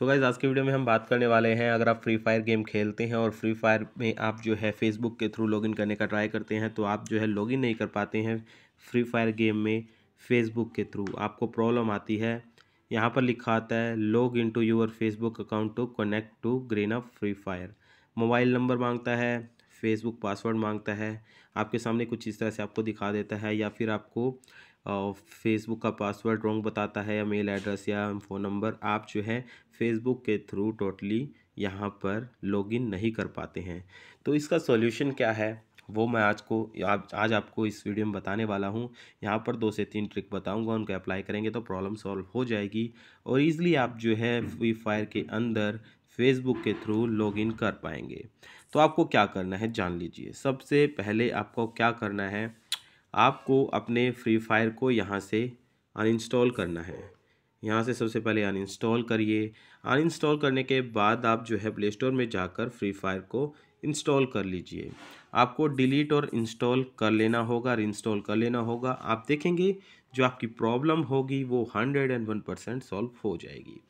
So guys आज के video में हम बात करने वाले हैं, अगर आप फ्री फायर गेम खेलते हैं और फ्री फायर में आप जो है फेसबुक के थ्रू लॉगिन करने का ट्राई करते हैं तो आप जो है लॉगिन नहीं कर पाते हैं फ्री फायर गेम में फेसबुक के थ्रू आपको प्रॉब्लम आती है। यहाँ पर लिखा आता है log in to your Facebook account to connect to Garena Free Fire mobile number माँगता है फेसबुक पासवर्ड माँगता है, आपके सामने कुछ इस तरह से आपको दिखा देता है, या फिर आपको फेसबुक का पासवर्ड रॉन्ग बताता है या मेल एड्रेस या फ़ोन नंबर आप जो है फेसबुक के थ्रू टोटली यहाँ पर लॉगिन नहीं कर पाते हैं। तो इसका सॉल्यूशन क्या है? वो मैं आज को आज आज आपको इस वीडियो में बताने वाला हूँ। यहाँ पर दो से तीन ट्रिक बताऊँगा, उनको अप्लाई करेंगे तो प्रॉब्लम सॉल्व हो जाएगी और ईज़िली आप जो है फ्री फायर के अंदर फेसबुक के थ्रू लॉगिन कर पाएँगे। तो आपको क्या करना है, जान लीजिए। सबसे पहले आपको क्या करना है आपको अपने फ्री फायर को यहाँ से अनइंस्टॉल करना है। यहाँ से सबसे पहले अनइंस्टॉल करिए। अनइंस्टॉल करने के बाद आप जो है प्ले स्टोर में जाकर फ्री फायर को इंस्टॉल कर लीजिए। आपको डिलीट और इंस्टॉल कर लेना होगा इंस्टॉल कर लेना होगा। आप देखेंगे जो आपकी प्रॉब्लम होगी वो hundred and one percent solve हो जाएगी।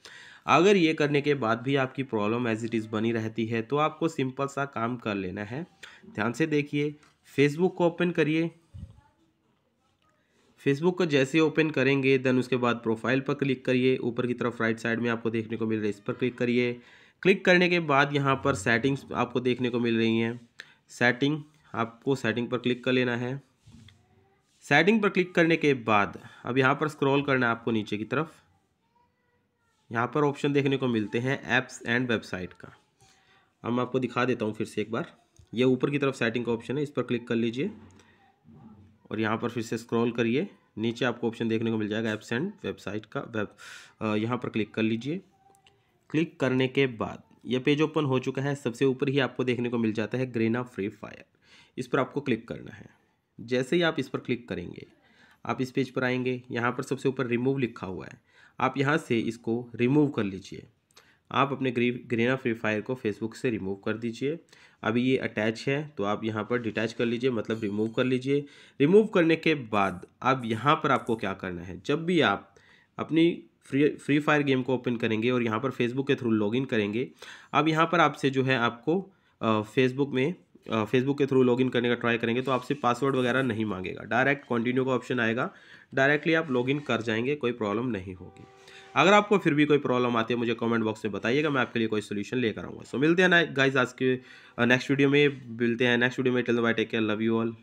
अगर ये करने के बाद भी आपकी प्रॉब्लम एज इट इज़ बनी रहती है तो आपको सिंपल सा काम कर लेना है। ध्यान से देखिए फेसबुक को ओपन करिए। फेसबुक को जैसे ओपन करेंगे देन उसके बाद प्रोफ़ाइल पर क्लिक करिए। ऊपर की तरफ़ राइट साइड में आपको देखने को मिल रहा है, इस पर क्लिक करिए। क्लिक करने के बाद यहाँ पर सेटिंग्स आपको देखने को मिल रही हैं। सेटिंग आपको सेटिंग पर क्लिक कर लेना है। सेटिंग पर क्लिक करने के बाद, अब यहाँ पर स्क्रॉल करना है आपको नीचे की तरफ़। यहाँ पर ऑप्शन देखने को मिलते हैं ऐप्स एंड वेबसाइट का। अब मैं आपको दिखा देता हूँ फिर से एक बार। ये ऊपर की तरफ़ सेटिंग का ऑप्शन है, इस पर क्लिक कर लीजिए। और यहाँ पर फिर से स्क्रॉल करिए। नीचे आपको ऑप्शन देखने को मिल जाएगा एप्स एंड वेबसाइट का। वेब यहाँ पर क्लिक कर लीजिए। क्लिक करने के बाद यह पेज ओपन हो चुका है। सबसे ऊपर ही आपको देखने को मिल जाता है ग्रेना फ्री फायर इस पर आपको क्लिक करना है। जैसे ही आप इस पर क्लिक करेंगे, आप इस पेज पर आएँगे। यहाँ पर सबसे ऊपर रिमूव लिखा हुआ है। आप यहाँ से इसको रिमूव कर लीजिए। आप अपने ग्री, ग्रीना फ्री फायर को फेसबुक से रिमूव कर दीजिए। अभी ये अटैच है तो आप यहाँ पर डिटैच कर लीजिए मतलब रिमूव कर लीजिए। रिमूव करने के बाद अब यहाँ पर आपको क्या करना है? जब भी आप अपनी फ्री फ्री फायर गेम को ओपन करेंगे और यहाँ पर फेसबुक के थ्रू लॉगिन करेंगे, अब यहाँ पर आपसे जो है आपको फेसबुक में फेसबुक के थ्रू लॉगिन करने का ट्राई करेंगे तो आपसे पासवर्ड वगैरह नहीं मांगेगा। डायरेक्ट कंटिन्यू का ऑप्शन आएगा। डायरेक्टली आप लॉगिन कर जाएँगे, कोई प्रॉब्लम नहीं होगी। अगर आपको फिर भी कोई प्रॉब्लम आती है, मुझे कमेंट बॉक्स में बताइएगा, मैं आपके लिए कोई सोल्यूशन लेकर आऊँगा। सो मिलते हैं गाइज़ आज के नेक्स्ट वीडियो में, मिलते हैं नेक्स्ट वीडियो में till then bye take care love you all